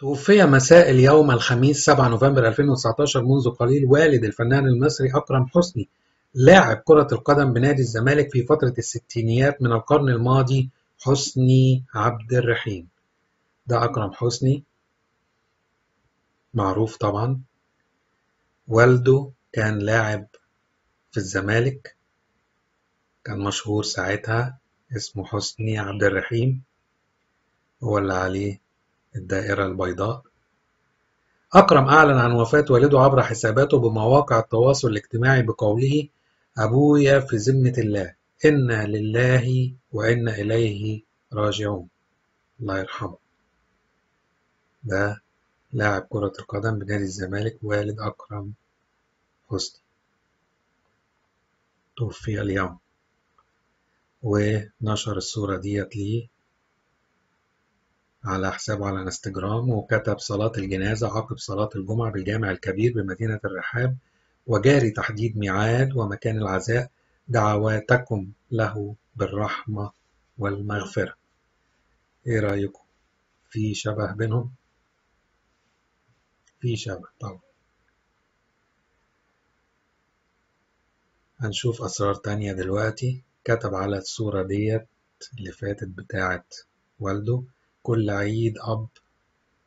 توفي مساء اليوم الخميس 7 نوفمبر 2019 منذ قليل والد الفنان المصري أكرم حسني لاعب كرة القدم بنادي الزمالك في فترة الستينيات من القرن الماضي حسني عبد الرحيم. ده أكرم حسني. معروف طبعا. والده كان لاعب في الزمالك. كان مشهور ساعتها اسمه حسني عبد الرحيم. هو اللي عليه الدائرة البيضاء. أكرم أعلن عن وفاة والده عبر حساباته بمواقع التواصل الاجتماعي بقوله أبويا في ذمة الله إنا لله وإنا إليه راجعون. الله يرحمه. ده لاعب كرة القدم بنادي الزمالك والد أكرم حسني. توفي اليوم. ونشر الصورة ديت ليه. على حسابه على انستجرام وكتب صلاة الجنازة عقب صلاة الجمعة بالجامع الكبير بمدينة الرحاب وجاري تحديد ميعاد ومكان العزاء دعواتكم له بالرحمة والمغفرة. إيه رأيكم؟ في شبه بينهم؟ في شبه طبعا. هنشوف أسرار تانية دلوقتي. كتب على الصورة ديت اللي فاتت بتاعت والده. كل عيد أب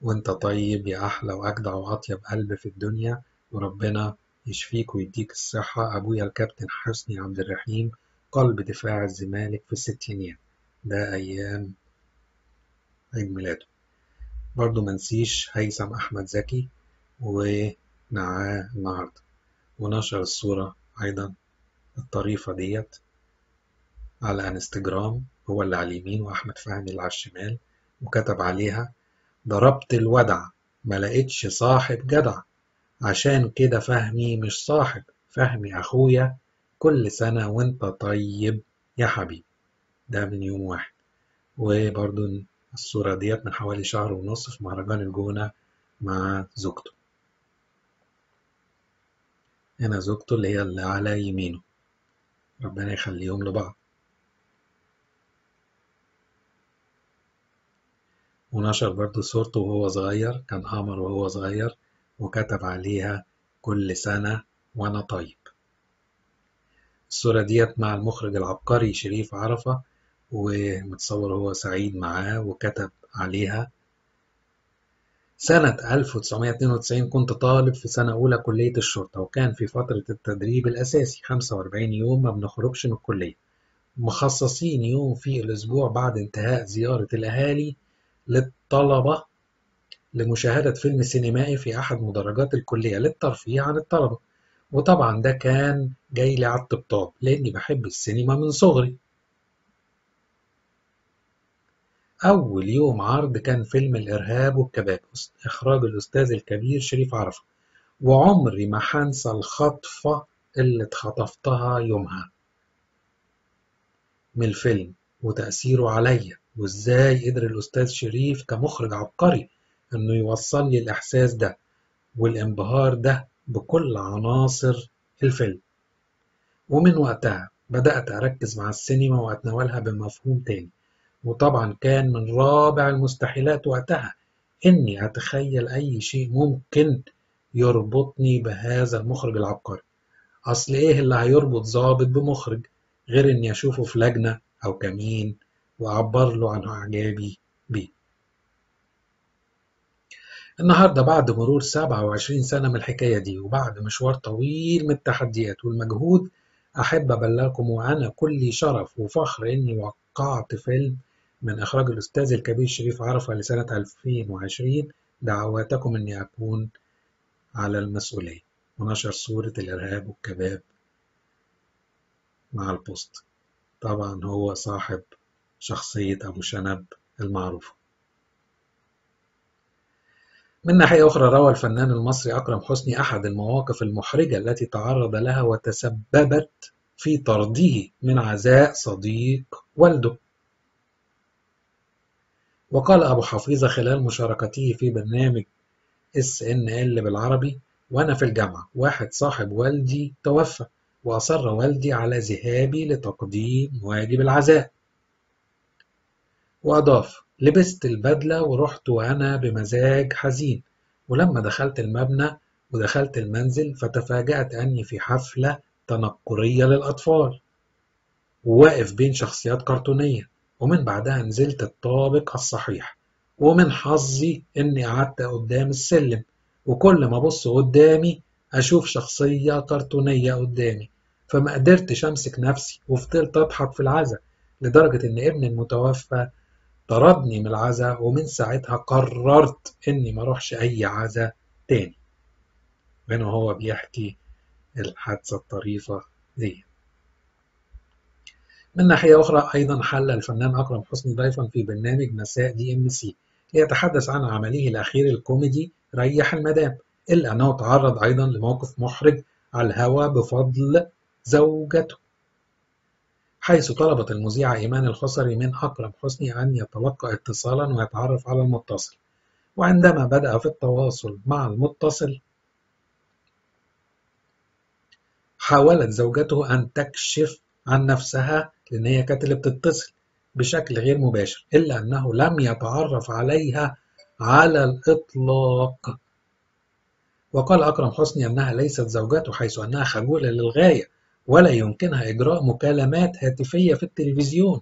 وأنت طيب يا أحلى وأجدع وأطيب قلب في الدنيا وربنا يشفيك ويديك الصحة. أبويا الكابتن حسني عبد الرحيم قلب دفاع الزمالك في الستينيات ده أيام عيد ميلاده. برضو منسيش هيثم أحمد زكي ونعاه النهاردة. ونشر الصورة أيضا الطريفة ديت على انستجرام هو اللي على اليمين وأحمد فهمي اللي على الشمال. وكتب عليها ضربت الودع ما لقيتش صاحب جدع عشان كده فهمي مش صاحب فهمي أخويا كل سنة وأنت طيب يا حبيبي. ده من يوم واحد. وبرضو الصورة ديت من حوالي شهر ونص في مهرجان الجونة مع زوجته. هنا زوجته اللي هي اللي على يمينه. ربنا يخليهم لبعض. ونشر برضو صورته وهو صغير كان قمر وهو صغير وكتب عليها كل سنة وأنا طيب. الصورة ديت مع المخرج العبقري شريف عرفة ومتصور هو سعيد معاه وكتب عليها. سنة 1992 كنت طالب في سنة أولى كلية الشرطة وكان في فترة التدريب الأساسي 45 يوم ما بنخرجش من الكلية. مخصصين يوم في الأسبوع بعد انتهاء زيارة الأهالي للطلبة لمشاهدة فيلم سينمائي في أحد مدرجات الكلية للترفيه عن الطلبة. وطبعا ده كان جاي لي على الطبطاب لأني بحب السينما من صغري. أول يوم عرض كان فيلم الإرهاب والكباب إخراج الأستاذ الكبير شريف عرفة وعمري ما هنسى الخطفة اللي اتخطفتها يومها من الفيلم وتأثيره عليا. وإزاي قدر الأستاذ شريف كمخرج عبقري إنه يوصل لي الإحساس ده والإنبهار ده بكل عناصر الفيلم. ومن وقتها بدأت أركز مع السينما وأتناولها بمفهوم تاني وطبعا كان من رابع المستحيلات وقتها إني أتخيل أي شيء ممكن يربطني بهذا المخرج العبقري. أصل إيه اللي هيربط ظابط بمخرج غير إني أشوفه في لجنة أو كمين؟ وأعبر له عن إعجابي بيه. النهاردة بعد مرور 27 سنة من الحكاية دي وبعد مشوار طويل من التحديات والمجهود أحب أبلغكم وأنا كل شرف وفخر إني وقعت فيلم من إخراج الأستاذ الكبير شريف عرفة لسنة 2020 دعواتكم إني أكون على المسؤولية. ونشر صورة الإرهاب والكباب مع البوست. طبعا هو صاحب شخصية أبو شنب المعروفة. من ناحية أخرى روى الفنان المصري أكرم حسني أحد المواقف المحرجة التي تعرض لها وتسببت في طرده من عزاء صديق والده. وقال أبو حفيظة خلال مشاركته في برنامج إس إن إل بالعربي وأنا في الجامعة واحد صاحب والدي توفى وأصر والدي على ذهابي لتقديم واجب العزاء. وأضاف لبست البدلة ورحت وأنا بمزاج حزين. ولما دخلت المبنى ودخلت المنزل فتفاجأت أني في حفلة تنكرية للأطفال. وواقف بين شخصيات كرتونية ومن بعدها نزلت الطابق الصحيح. ومن حظي إني قعدت قدام السلم وكل ما أبص قدامي أشوف شخصية كرتونية قدامي. فما قدرتش أمسك نفسي وفضلت أضحك في العزا لدرجة إن ابني المتوفى طردني من العزا ومن ساعتها قررت إني ما أروحش أي عزا تاني. هنا هو بيحكي الحادثة الطريفة دي. من ناحية أخرى أيضا حل الفنان أكرم حسني ضيفا في برنامج مساء DMC ليتحدث عن عمله الأخير الكوميدي ريح المدام إلا أنه تعرض أيضا لموقف محرج على الهوا بفضل زوجته. حيث طلبت المذيعة إيمان الخصري من أكرم حسني أن يتلقى اتصالا ويتعرف على المتصل. وعندما بدأ في التواصل مع المتصل حاولت زوجته أن تكشف عن نفسها لأن هي كانت اللي بتتصل بشكل غير مباشر إلا أنه لم يتعرف عليها على الإطلاق. وقال أكرم حسني أنها ليست زوجته حيث أنها خجولة للغاية. ولا يمكنها إجراء مكالمات هاتفية في التلفزيون.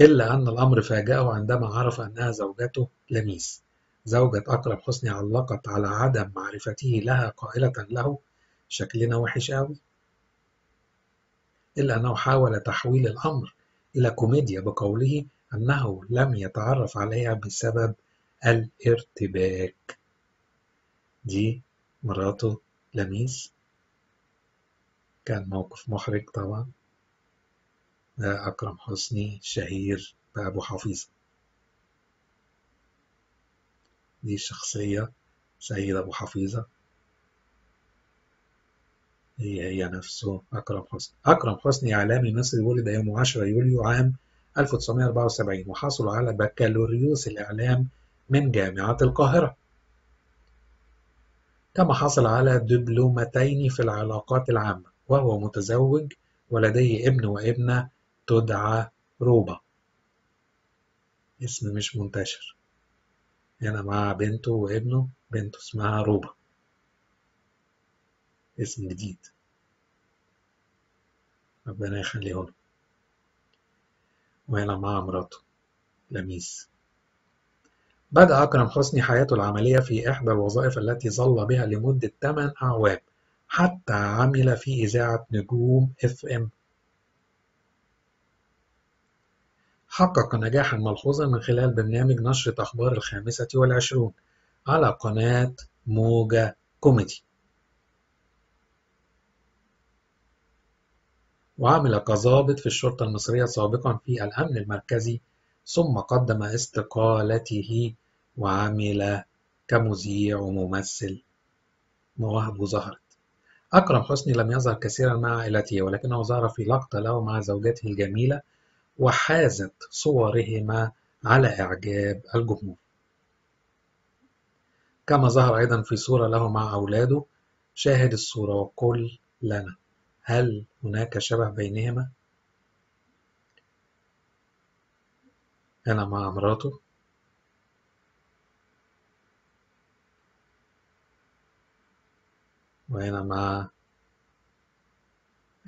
إلا أن الأمر فاجأه عندما عرف أنها زوجته لميس. زوجة أكرم حسني علقت على عدم معرفته لها قائلة له شكلنا وحش قوي إلا أنه حاول تحويل الأمر إلى كوميديا بقوله أنه لم يتعرف عليها بسبب الارتباك. دي مراته لميس. كان موقف محرج طبعا. ده أكرم حسني شهير بأبو حفيظة. دي الشخصية سيد أبو حفيظة. هي هي نفسه أكرم حسني. أكرم حسني إعلامي مصري ولد يوم 10 يوليو عام 1974 وحصل على بكالوريوس الإعلام من جامعة القاهرة. كما حصل على دبلومتين في العلاقات العامة وهو متزوج ولديه ابن وابنة تدعى روبا. اسم مش منتشر. هنا مع بنته وابنه بنته اسمها روبا. اسم جديد. ربنا يخليه له وهنا مع مراته لميس. بدأ أكرم حسني حياته العملية في إحدى الوظائف التي ظل بها لمدة 8 أعوام حتى عمل في إذاعة نجوم إف إم. حقق نجاحا ملحوظا من خلال برنامج نشرة أخبار الخامسة والعشرون على قناة موجة كوميدي. وعمل كظابط في الشرطة المصرية سابقا في الأمن المركزي ثم قدم استقالته وعمل كمذيع وممثل. مواهبه ظهرت. أكرم حسني لم يظهر كثيرا مع عائلته ولكنه ظهر في لقطة له مع زوجته الجميلة وحازت صورهما على إعجاب الجمهور. كما ظهر أيضا في صورة له مع أولاده شاهد الصورة وقل لنا هل هناك شبه بينهما؟ أنا مع مراته وهنا مع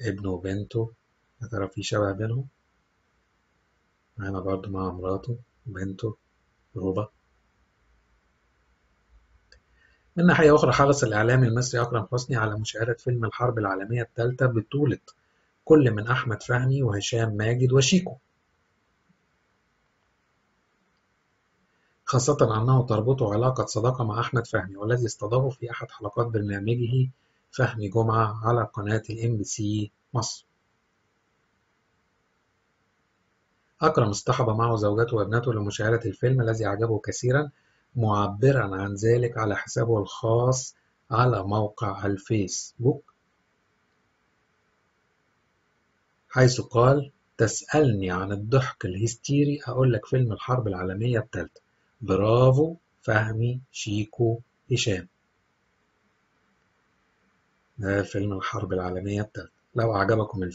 ابنه وبنته يا ترى في شبه بينهم. هنا برضه مع مراته وبنته روبا من ناحية أخرى حرص الإعلامي المصري أكرم حسني على مشاهدة فيلم الحرب العالمية الثالثة بطولة كل من أحمد فهمي وهشام ماجد وشيكو. خاصة أنه تربطه علاقة صداقة مع أحمد فهمي والذي استضافه في أحد حلقات برنامجه فهمي جمعة على قناة ال MBC مصر. أكرم اصطحب معه زوجته وابنته لمشاهدة الفيلم الذي أعجبه كثيرا معبرا عن ذلك على حسابه الخاص على موقع الفيسبوك حيث قال تسألني عن الضحك الهستيري أقول لك فيلم الحرب العالمية الثالثة. برافو فهمي شيكو هشام. ده فيلم الحرب العالمية الثالثة لو أعجبكم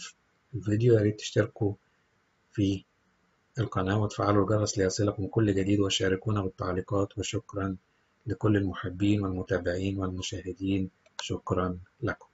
الفيديو يا ريت تشتركوا في القناة وتفعلوا الجرس ليصلكم كل جديد وشاركونا بالتعليقات وشكرا لكل المحبين والمتابعين والمشاهدين. شكرا لكم.